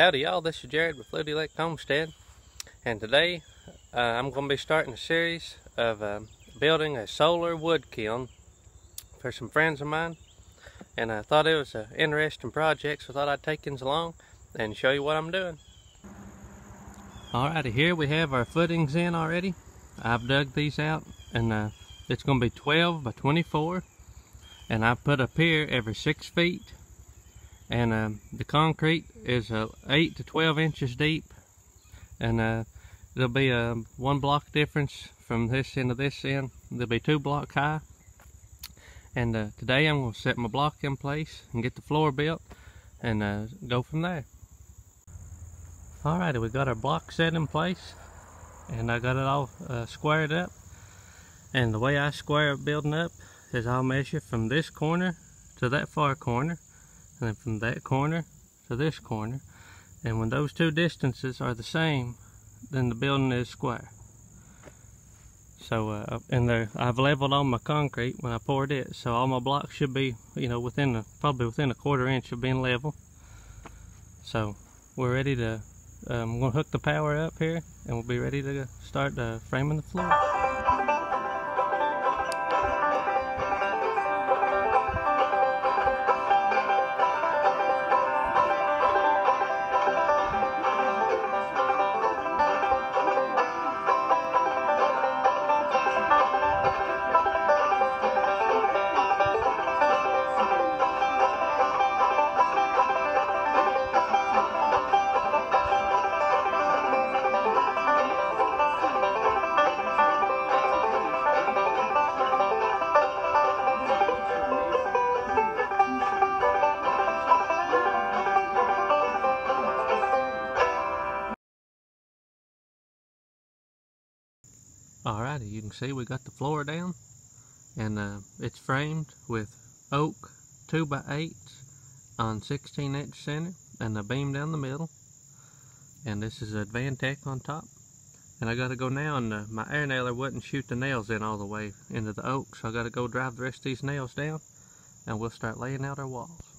Howdy y'all, this is Jared with Fluty Lick Homestead and today uh, I'm going to be starting a series of uh, building a solar wood kiln for some friends of mine and I thought it was an interesting project so I thought I'd take you along and show you what I'm doing. Alrighty, here we have our footings in already. I've dug these out and uh, it's going to be 12 by 24 and I put a pier every 6 feet and uh, the concrete is uh, 8 to 12 inches deep. And uh, there'll be a one block difference from this end to this end. There'll be two block high. And uh, today I'm going to set my block in place and get the floor built and uh, go from there. Alrighty we got our block set in place and I got it all uh, squared up. And the way I square a building up is I'll measure from this corner to that far corner and then from that corner to this corner. And when those two distances are the same then the building is square. So uh, and there I've leveled all my concrete when I poured it so all my blocks should be you know within a, probably within a quarter inch of being level. So we're ready to um, I'm gonna hook the power up here and we'll be ready to start uh, framing the floor Alrighty, you can see we got the floor down. And uh, it's framed with oak 2 by 8 on 16 inch center and a beam down the middle. And this is Advantech on top. And I gotta go now and uh, my air nailer wouldn't shoot the nails in all the way into the oak so I gotta go drive the rest of these nails down and we'll start laying out our walls